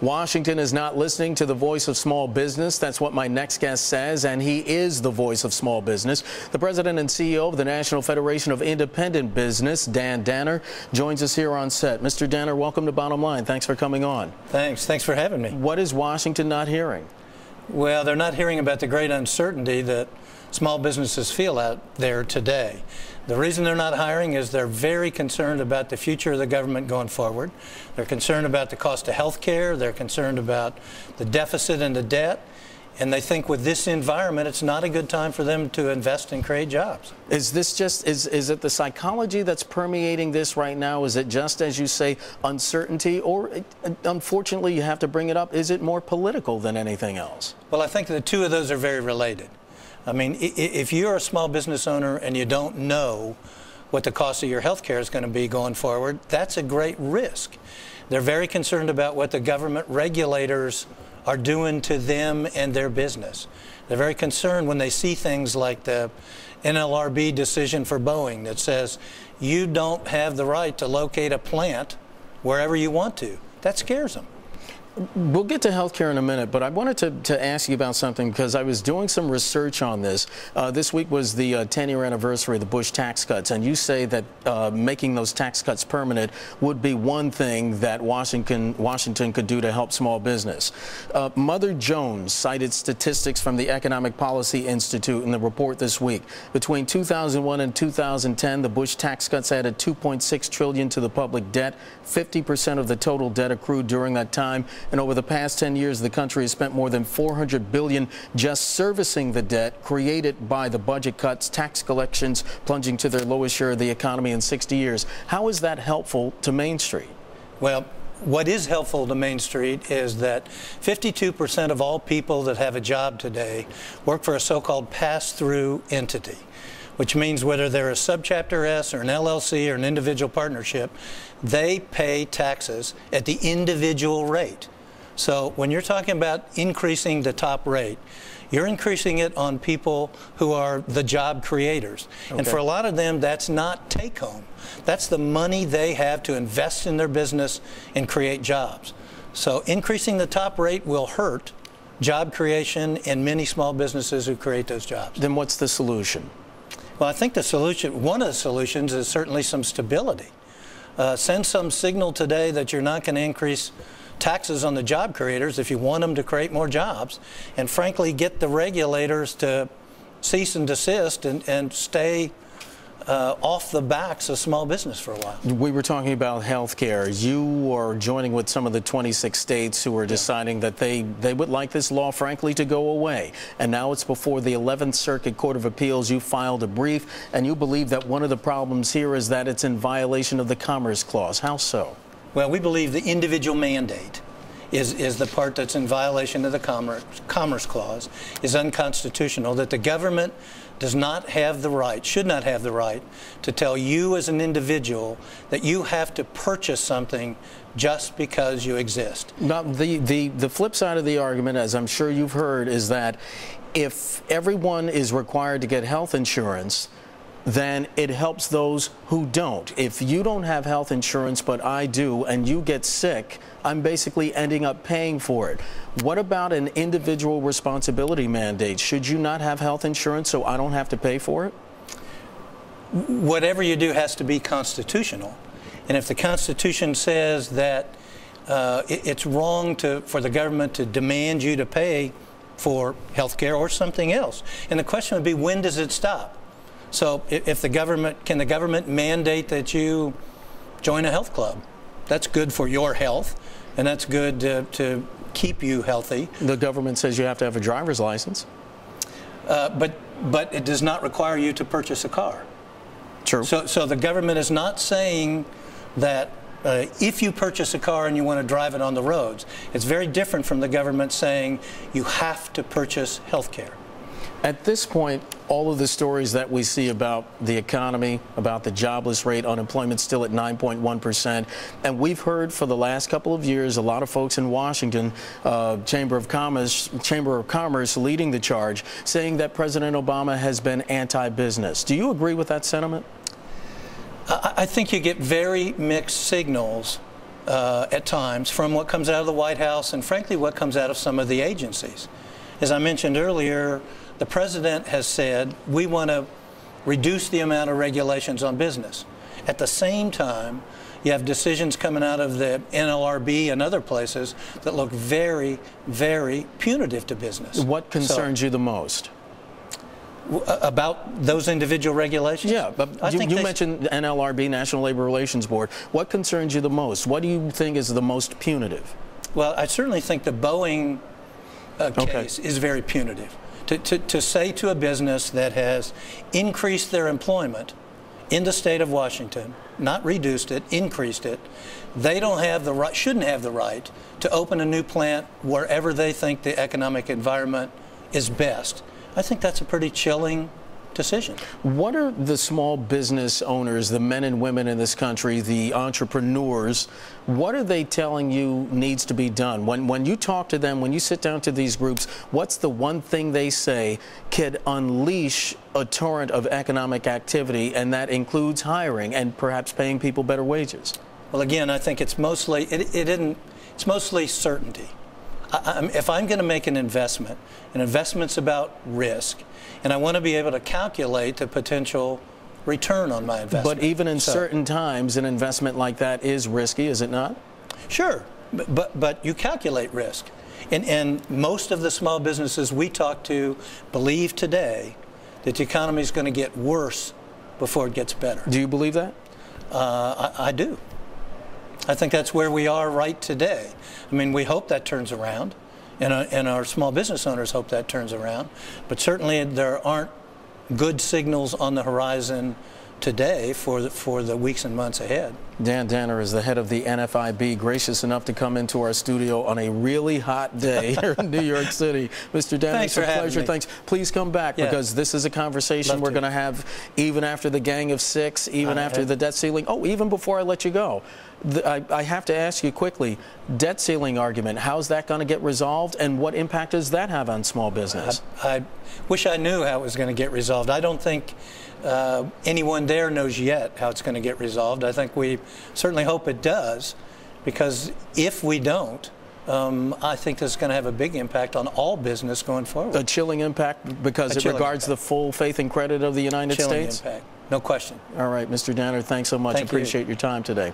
Washington is not listening to the voice of small business. That's what my next guest says, and he is the voice of small business. The president and CEO of the National Federation of Independent Business, Dan Danner, joins us here on set. Mr. Danner, welcome to Bottom Line. Thanks for coming on. Thanks. Thanks for having me. What is Washington not hearing? Well, they're not hearing about the great uncertainty that small businesses feel out there today. The reason they're not hiring is they're very concerned about the future of the government going forward. They're concerned about the cost of health care. They're concerned about the deficit and the debt. And they think with this environment, it's not a good time for them to invest and create jobs. Is this just, is, is it the psychology that's permeating this right now? Is it just, as you say, uncertainty? Or, unfortunately, you have to bring it up, is it more political than anything else? Well, I think the two of those are very related. I mean, if you're a small business owner and you don't know what the cost of your health care is going to be going forward, that's a great risk. They're very concerned about what the government regulators are doing to them and their business. They're very concerned when they see things like the NLRB decision for Boeing that says you don't have the right to locate a plant wherever you want to. That scares them. We'll get to healthcare in a minute, but I wanted to, to ask you about something because I was doing some research on this. Uh, this week was the uh, 10 year anniversary of the Bush tax cuts, and you say that uh, making those tax cuts permanent would be one thing that Washington, Washington could do to help small business. Uh, Mother Jones cited statistics from the Economic Policy Institute in the report this week. Between 2001 and 2010, the Bush tax cuts added 2.6 trillion to the public debt, 50% of the total debt accrued during that time. And over the past 10 years, the country has spent more than 400 billion just servicing the debt created by the budget cuts, tax collections plunging to their lowest share of the economy in 60 years. How is that helpful to Main Street? Well, what is helpful to Main Street is that 52% of all people that have a job today work for a so-called pass-through entity which means whether they're a subchapter S or an LLC or an individual partnership, they pay taxes at the individual rate. So when you're talking about increasing the top rate, you're increasing it on people who are the job creators. Okay. And for a lot of them, that's not take home. That's the money they have to invest in their business and create jobs. So increasing the top rate will hurt job creation and many small businesses who create those jobs. Then what's the solution? Well, I think the solution, one of the solutions is certainly some stability. Uh, send some signal today that you're not going to increase taxes on the job creators if you want them to create more jobs. And frankly, get the regulators to cease and desist and, and stay uh, off the backs of small business for a while. We were talking about health care. You are joining with some of the 26 states who are deciding yeah. that they, they would like this law, frankly, to go away. And now it's before the 11th Circuit Court of Appeals. You filed a brief, and you believe that one of the problems here is that it's in violation of the Commerce Clause. How so? Well, we believe the individual mandate is, is the part that's in violation of the Commerce, Commerce Clause, is unconstitutional, that the government does not have the right, should not have the right, to tell you as an individual that you have to purchase something just because you exist. Now, the, the, the flip side of the argument, as I'm sure you've heard, is that if everyone is required to get health insurance, then it helps those who don't. If you don't have health insurance, but I do, and you get sick, I'm basically ending up paying for it. What about an individual responsibility mandate? Should you not have health insurance so I don't have to pay for it? Whatever you do has to be constitutional. And if the Constitution says that uh, it, it's wrong to, for the government to demand you to pay for health care or something else, and the question would be when does it stop? So if the government, can the government mandate that you join a health club? That's good for your health, and that's good to, to keep you healthy. The government says you have to have a driver's license. Uh, but, but it does not require you to purchase a car. True. So, so the government is not saying that uh, if you purchase a car and you want to drive it on the roads, it's very different from the government saying you have to purchase health care. At this point, all of the stories that we see about the economy, about the jobless rate, unemployment still at 9.1%. And we've heard for the last couple of years, a lot of folks in Washington, uh, Chamber of Commerce, Chamber of Commerce leading the charge, saying that President Obama has been anti-business. Do you agree with that sentiment? I think you get very mixed signals uh, at times from what comes out of the White House and, frankly, what comes out of some of the agencies. As I mentioned earlier, the president has said we want to reduce the amount of regulations on business. At the same time, you have decisions coming out of the NLRB and other places that look very, very punitive to business. What concerns so, you the most? About those individual regulations? Yeah, but you, you mentioned NLRB, National Labor Relations Board. What concerns you the most? What do you think is the most punitive? Well, I certainly think the Boeing uh, case okay. is very punitive. To, to, to say to a business that has increased their employment in the state of Washington, not reduced it, increased it, they don't have the right, shouldn't have the right to open a new plant wherever they think the economic environment is best. I think that's a pretty chilling decision. What are the small business owners, the men and women in this country, the entrepreneurs, what are they telling you needs to be done? When, when you talk to them, when you sit down to these groups, what's the one thing they say could unleash a torrent of economic activity, and that includes hiring and perhaps paying people better wages? Well, again, I think it's mostly, it, it not it's mostly certainty. I, if I'm going to make an investment, an investment's about risk, and I want to be able to calculate the potential return on my investment. But even in so, certain times, an investment like that is risky, is it not? Sure, but, but, but you calculate risk. And, and most of the small businesses we talk to believe today that the economy is going to get worse before it gets better. Do you believe that? Uh, I, I do. I think that's where we are right today. I mean, we hope that turns around, and, uh, and our small business owners hope that turns around. But certainly there aren't good signals on the horizon today for the, for the weeks and months ahead. Dan Danner is the head of the NFIB, gracious enough to come into our studio on a really hot day here in New York City. Mr. Danner, Thanks it's a pleasure. Me. Thanks. Please come back yeah. because this is a conversation Love we're going to have even after the Gang of Six, even uh, after the debt ceiling. Oh, even before I let you go. The, I, I, have to ask you quickly, debt ceiling argument, how's that going to get resolved and what impact does that have on small business? I, I wish I knew how it was going to get resolved. I don't think uh, anyone there knows yet how it's going to get resolved. I think we certainly hope it does, because if we don't, um, I think this is going to have a big impact on all business going forward. A chilling impact because a it regards impact. the full faith and credit of the United chilling States? impact, no question. All right, Mr. Danner, thanks so much. Thank Appreciate you. your time today.